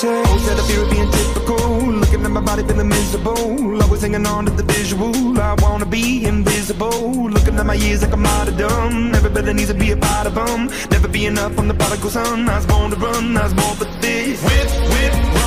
takes. Fear of being typical. Looking at my body feeling miserable. Always hanging on to the visual. I wanna be invisible. Looking at my years like I'm martyrdom. Everybody needs to be a part of them. Never be enough. I'm the prodigal son. I was born to run. I was born for this. Whip, whip, a